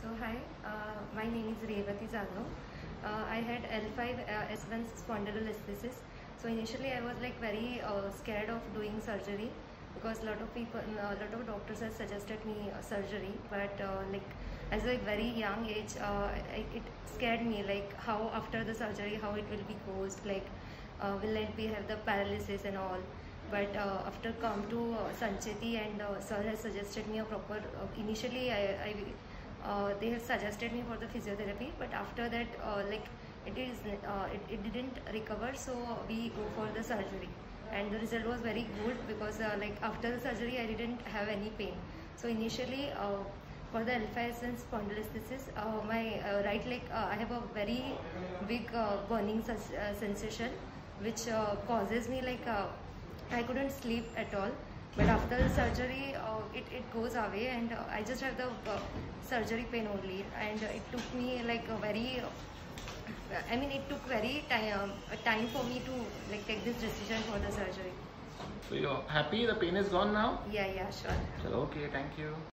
So hi, uh, my name is Revati Zano. Uh, I had L5 uh, S1 spondylolisthesis. So initially I was like very uh, scared of doing surgery because a lot of people, a lot of doctors have suggested me uh, surgery. But uh, like as a very young age, uh, it scared me like how after the surgery how it will be caused, like uh, will it be have the paralysis and all. But uh, after come to uh, Sancheti and uh, sir has suggested me a proper. Uh, initially, I, I uh, they have suggested me for the physiotherapy, but after that, uh, like it is uh, it, it didn't recover, so we go for the surgery, and the result was very good because uh, like after the surgery, I didn't have any pain. So initially. Uh, for the L5 spondylolisthesis, uh, my uh, right leg, uh, I have a very big uh, burning uh, sensation, which uh, causes me like uh, I couldn't sleep at all. But after the surgery, uh, it, it goes away, and uh, I just have the uh, surgery pain only. And it took me like a very, I mean, it took very time um, time for me to like take this decision for the surgery. So you're happy the pain is gone now? Yeah, yeah, sure. Chalo, okay, thank you.